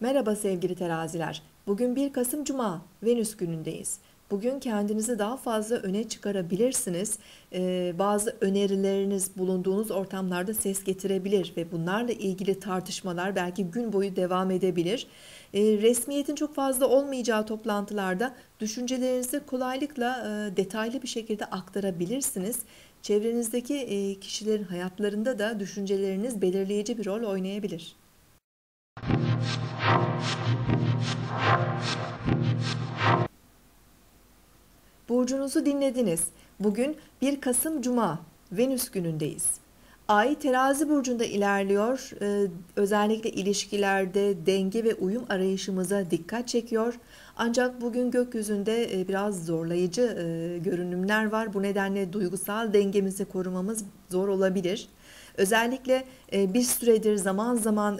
Merhaba sevgili teraziler. Bugün 1 Kasım Cuma, Venüs günündeyiz. Bugün kendinizi daha fazla öne çıkarabilirsiniz. Ee, bazı önerileriniz bulunduğunuz ortamlarda ses getirebilir ve bunlarla ilgili tartışmalar belki gün boyu devam edebilir. Ee, resmiyetin çok fazla olmayacağı toplantılarda düşüncelerinizi kolaylıkla e, detaylı bir şekilde aktarabilirsiniz. Çevrenizdeki e, kişilerin hayatlarında da düşünceleriniz belirleyici bir rol oynayabilir. Burcunuzu dinlediniz. Bugün 1 Kasım Cuma, Venüs günündeyiz. Ay terazi burcunda ilerliyor. Ee, özellikle ilişkilerde denge ve uyum arayışımıza dikkat çekiyor. Ancak bugün gökyüzünde e, biraz zorlayıcı e, görünümler var. Bu nedenle duygusal dengemizi korumamız zor olabilir. Özellikle e, bir süredir zaman zaman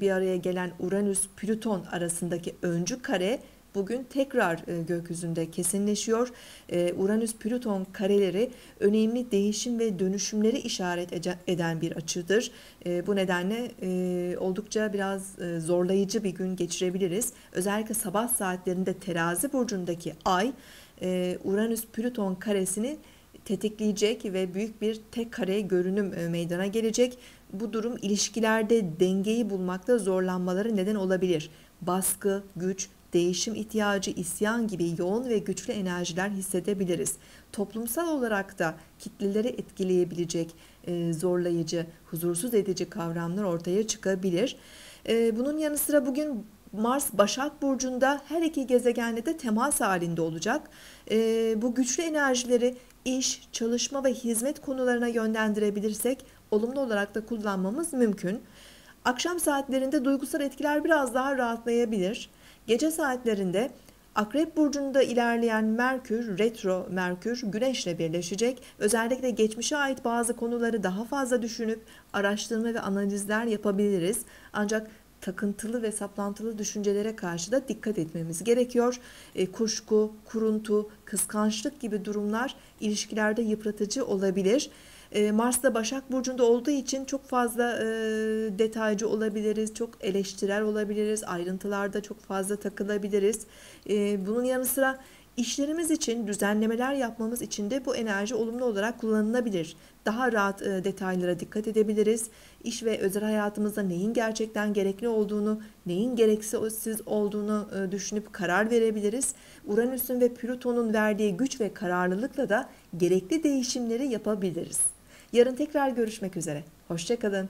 bir araya gelen Uranüs-Plüton arasındaki öncü kare bugün tekrar e, gökyüzünde kesinleşiyor. E, Uranüs-Plüton kareleri önemli değişim ve dönüşümleri işaret eden bir açıdır. E, bu nedenle oldukça biraz zorlayıcı bir gün geçirebiliriz. Özellikle sabah saatlerinde terazi burcundaki ay Uranüs-Plüton karesini tetikleyecek ve büyük bir tek kare görünüm meydana gelecek. Bu durum ilişkilerde dengeyi bulmakta zorlanmaları neden olabilir. Baskı, güç, değişim ihtiyacı, isyan gibi yoğun ve güçlü enerjiler hissedebiliriz. Toplumsal olarak da kitleleri etkileyebilecek e, zorlayıcı, huzursuz edici kavramlar ortaya çıkabilir. E, bunun yanı sıra bugün Mars Başak Burcu'nda her iki gezegenle de temas halinde olacak. E, bu güçlü enerjileri iş, çalışma ve hizmet konularına yönlendirebilirsek olumlu olarak da kullanmamız mümkün. Akşam saatlerinde duygusal etkiler biraz daha rahatlayabilir. Gece saatlerinde Akrep burcunda ilerleyen Merkür, retro Merkür Güneş'le birleşecek. Özellikle geçmişe ait bazı konuları daha fazla düşünüp araştırma ve analizler yapabiliriz. Ancak takıntılı ve saplantılı düşüncelere karşı da dikkat etmemiz gerekiyor. E, kuşku, kuruntu, kıskançlık gibi durumlar ilişkilerde yıpratıcı olabilir. E, Başak Burcu'nda olduğu için çok fazla e, detaycı olabiliriz, çok eleştirel olabiliriz, ayrıntılarda çok fazla takılabiliriz. E, bunun yanı sıra işlerimiz için düzenlemeler yapmamız için de bu enerji olumlu olarak kullanılabilir. Daha rahat e, detaylara dikkat edebiliriz. İş ve özel hayatımızda neyin gerçekten gerekli olduğunu, neyin gereksiz olduğunu e, düşünüp karar verebiliriz. Uranüs'ün ve Plüton'un verdiği güç ve kararlılıkla da gerekli değişimleri yapabiliriz. Yarın tekrar görüşmek üzere. Hoşçakalın.